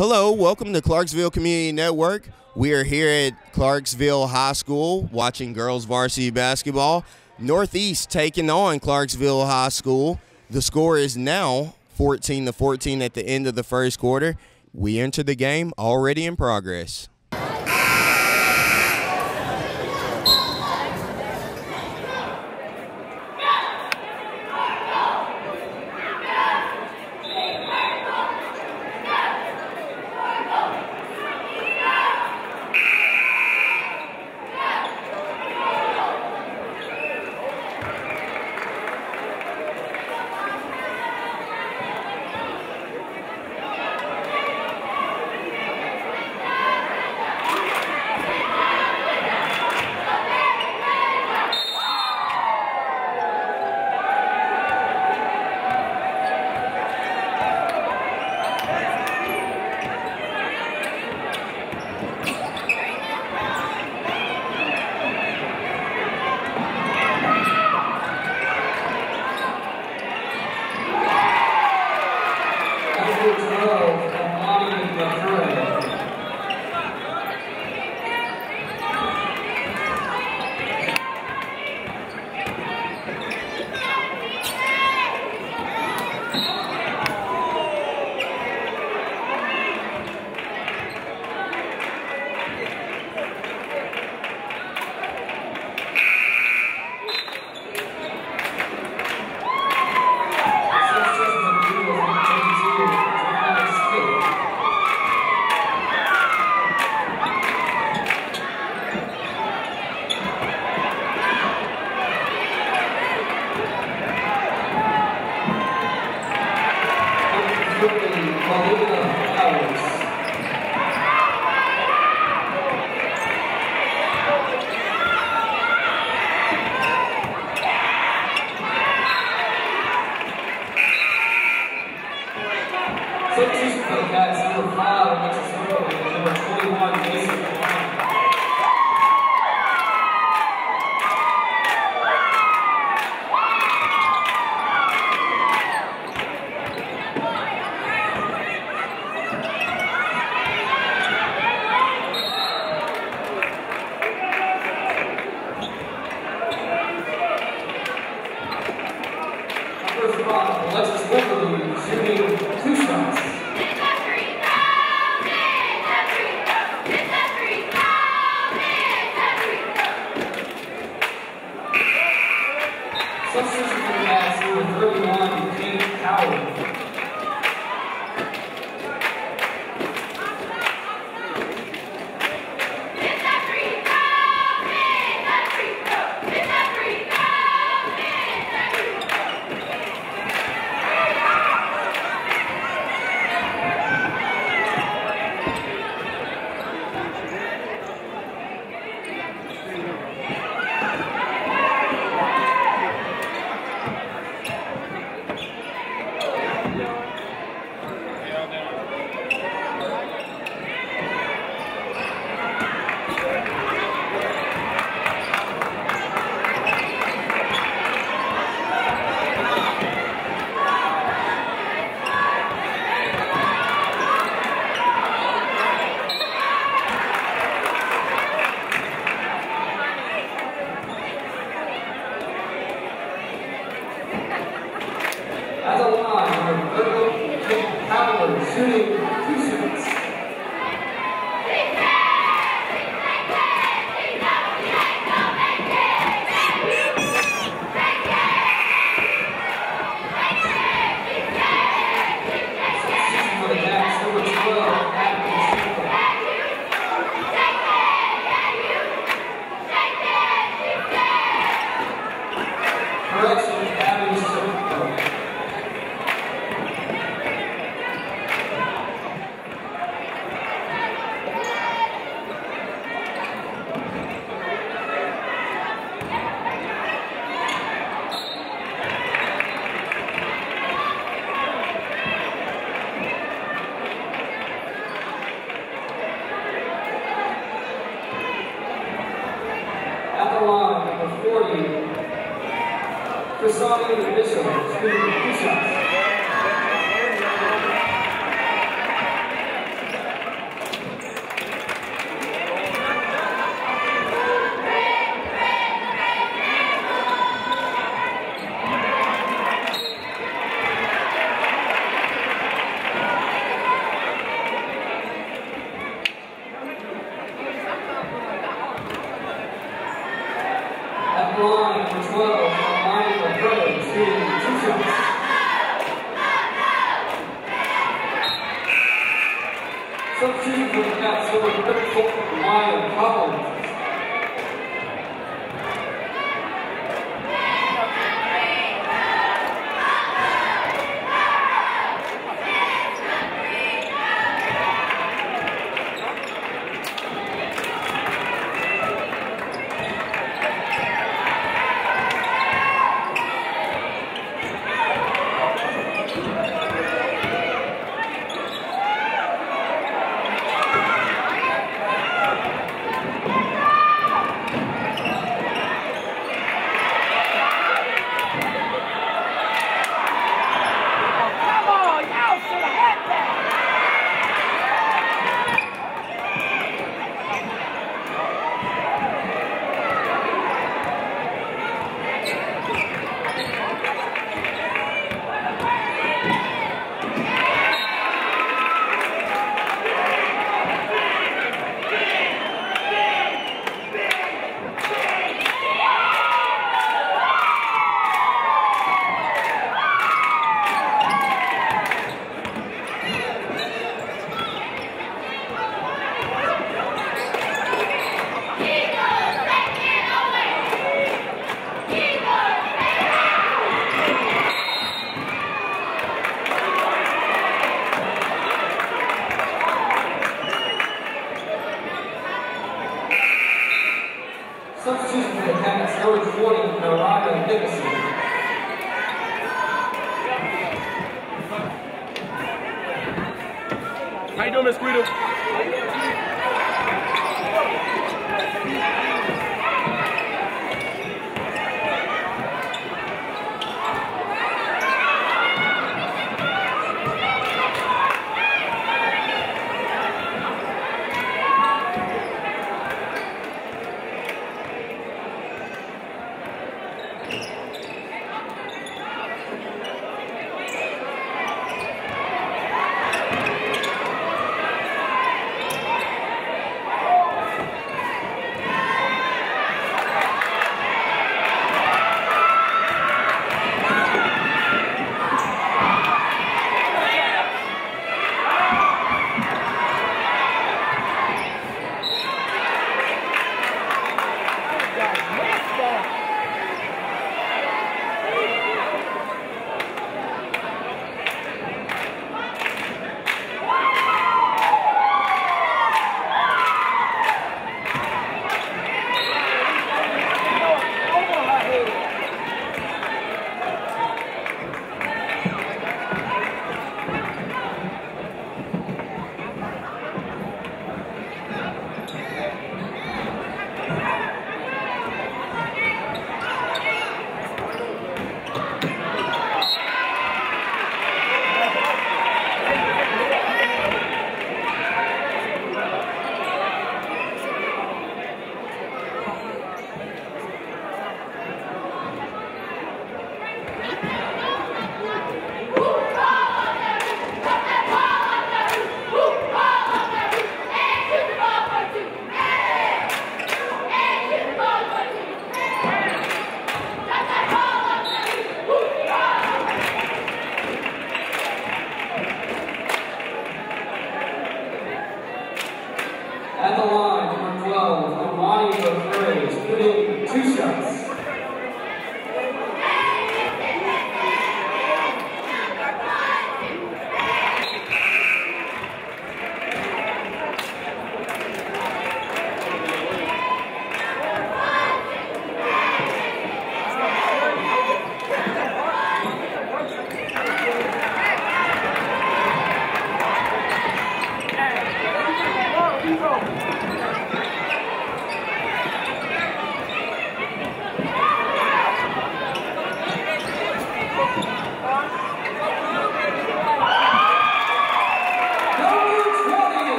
Hello, welcome to Clarksville Community Network. We are here at Clarksville High School watching girls varsity basketball. Northeast taking on Clarksville High School. The score is now 14 to 14 at the end of the first quarter. We enter the game already in progress.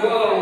12,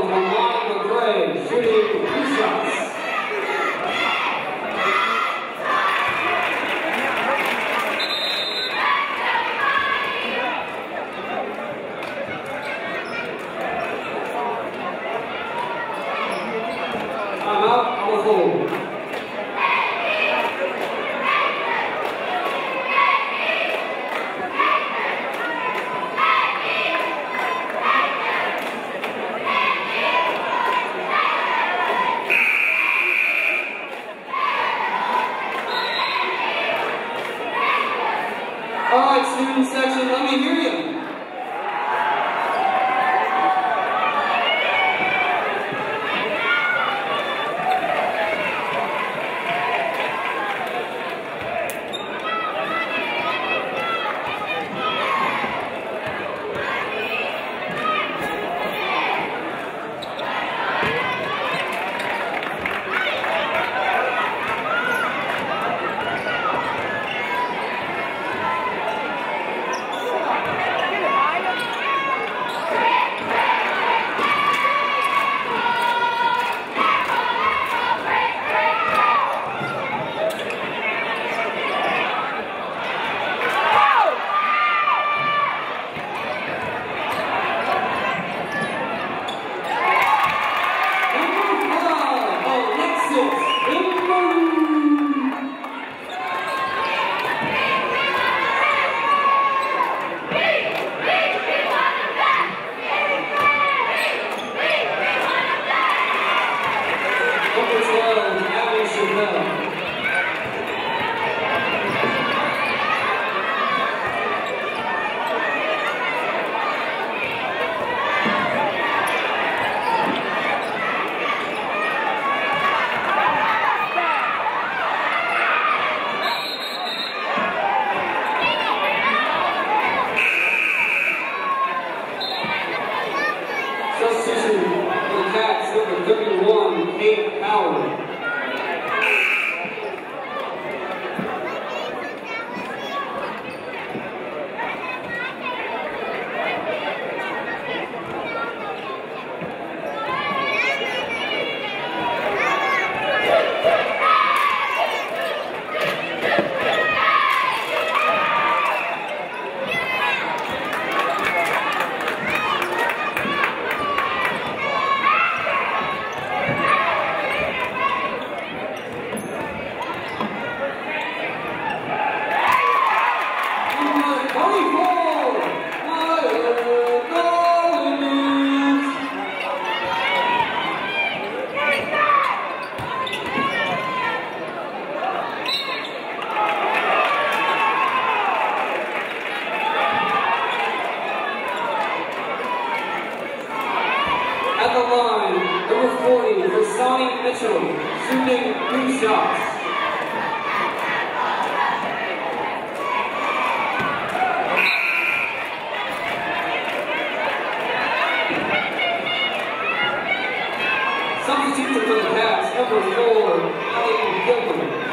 Substitute for the Cats, number four, Gilbert.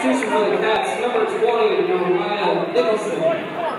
For the Cats, number 20, Uriah Nicholson.